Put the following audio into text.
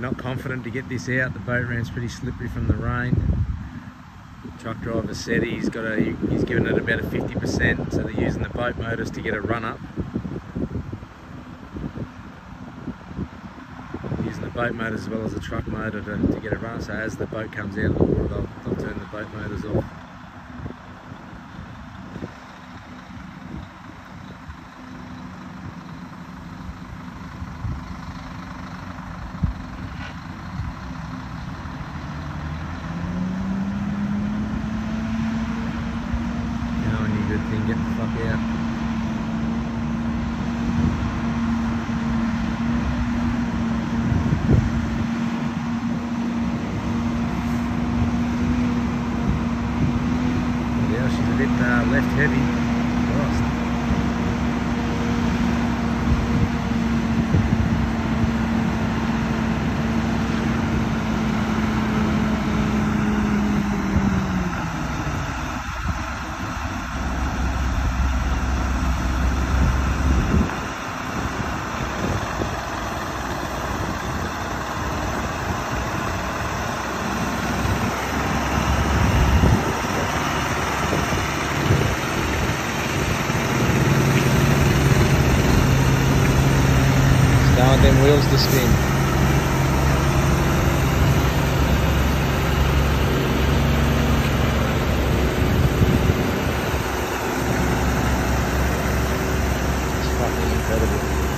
not confident to get this out. The boat ramp's pretty slippery from the rain. Truck driver said he's got a he's given it about a 50%, so they're using the boat motors to get a run up. Using the boat motors as well as the truck motor to, to get a run. So as the boat comes out of the water, they'll, they'll turn the boat motors off. Now thing, get the fuck out. Yeah, she's a bit uh, left heavy. Now them wheels to spin. It's fucking incredible.